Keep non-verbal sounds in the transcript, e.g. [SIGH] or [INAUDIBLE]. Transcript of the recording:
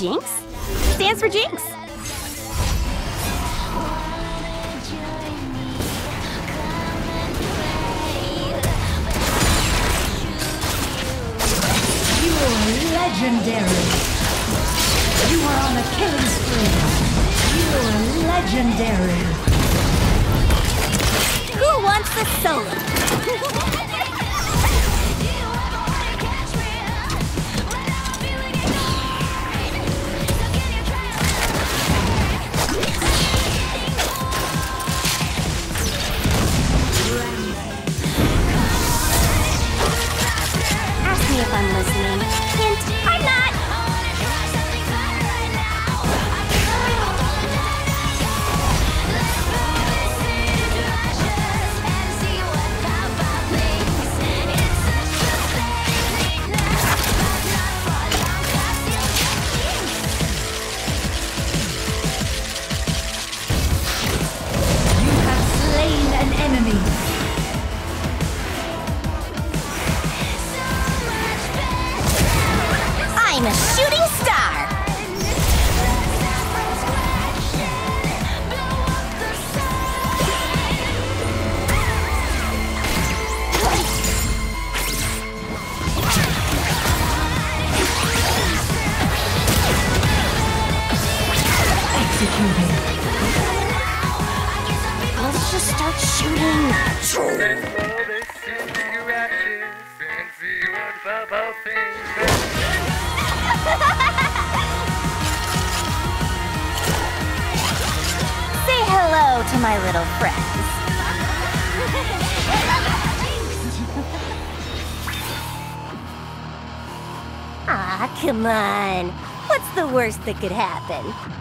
Jinx stands for Jinx. You are legendary. You are on a killing spree. You are legendary. Who wants the solo? [LAUGHS] if I'm listening. I'm a shooting star. Executed. Let's just start shooting. To my little friends. Ah, come on. What's the worst that could happen?